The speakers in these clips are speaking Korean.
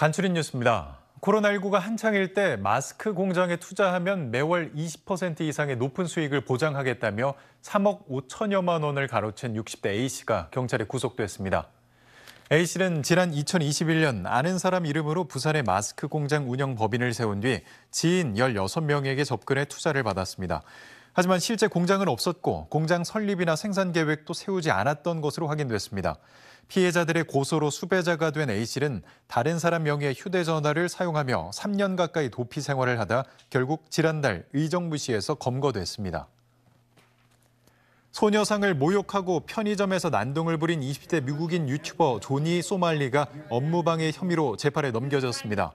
간추린 뉴스입니다. 코로나19가 한창일 때 마스크 공장에 투자하면 매월 20% 이상의 높은 수익을 보장하겠다며 3억 5천여만 원을 가로챈 60대 A씨가 경찰에 구속됐습니다. A씨는 지난 2021년 아는 사람 이름으로 부산에 마스크 공장 운영 법인을 세운 뒤 지인 16명에게 접근해 투자를 받았습니다. 하지만 실제 공장은 없었고 공장 설립이나 생산 계획도 세우지 않았던 것으로 확인됐습니다. 피해자들의 고소로 수배자가 된 A씨는 다른 사람 명의의 휴대전화를 사용하며 3년 가까이 도피 생활을 하다 결국 지난달 의정부시에서 검거됐습니다. 소녀상을 모욕하고 편의점에서 난동을 부린 20대 미국인 유튜버 조니 소말리가 업무방해 혐의로 재판에 넘겨졌습니다.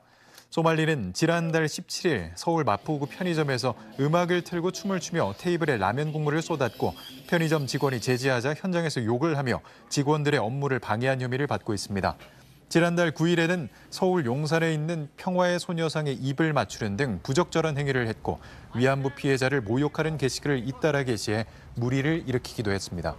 소말리는 지난달 17일 서울 마포구 편의점에서 음악을 틀고 춤을 추며 테이블에 라면 국물을 쏟았고 편의점 직원이 제지하자 현장에서 욕을 하며 직원들의 업무를 방해한 혐의를 받고 있습니다. 지난달 9일에는 서울 용산에 있는 평화의 소녀상에 입을 맞추는 등 부적절한 행위를 했고 위안부 피해자를 모욕하는 게시글을 잇따라 게시해 무리를 일으키기도 했습니다.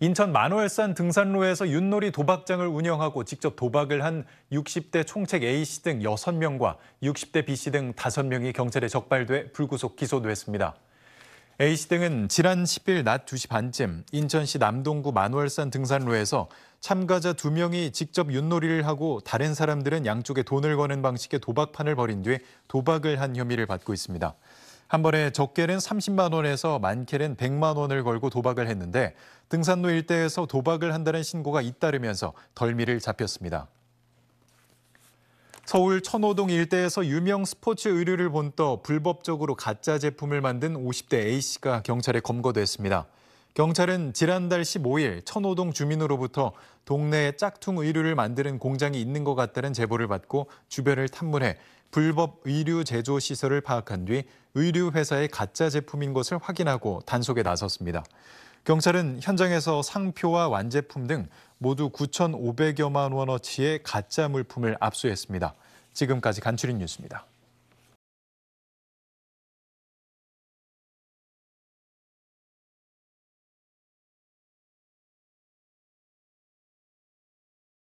인천 만월산 등산로에서 윷놀이 도박장을 운영하고 직접 도박을 한 60대 총책 A씨 등 6명과 60대 B씨 등 5명이 경찰에 적발돼 불구속 기소됐습니다. A씨 등은 지난 10일 낮 2시 반쯤 인천시 남동구 만월산 등산로에서 참가자 2명이 직접 윷놀이를 하고 다른 사람들은 양쪽에 돈을 거는 방식의 도박판을 벌인 뒤 도박을 한 혐의를 받고 있습니다. 한 번에 적게는 30만 원에서 많게는 100만 원을 걸고 도박을 했는데 등산로 일대에서 도박을 한다는 신고가 잇따르면서 덜미를 잡혔습니다. 서울 천호동 일대에서 유명 스포츠 의류를 본떠 불법적으로 가짜 제품을 만든 50대 A씨가 경찰에 검거됐습니다. 경찰은 지난달 15일 천호동 주민으로부터 동네에 짝퉁 의류를 만드는 공장이 있는 것 같다는 제보를 받고 주변을 탐문해 불법 의류 제조 시설을 파악한 뒤 의류 회사의 가짜 제품인 것을 확인하고 단속에 나섰습니다. 경찰은 현장에서 상표와 완제품 등 모두 9,500여만 원어치의 가짜 물품을 압수했습니다. 지금까지 간추린 뉴스입니다.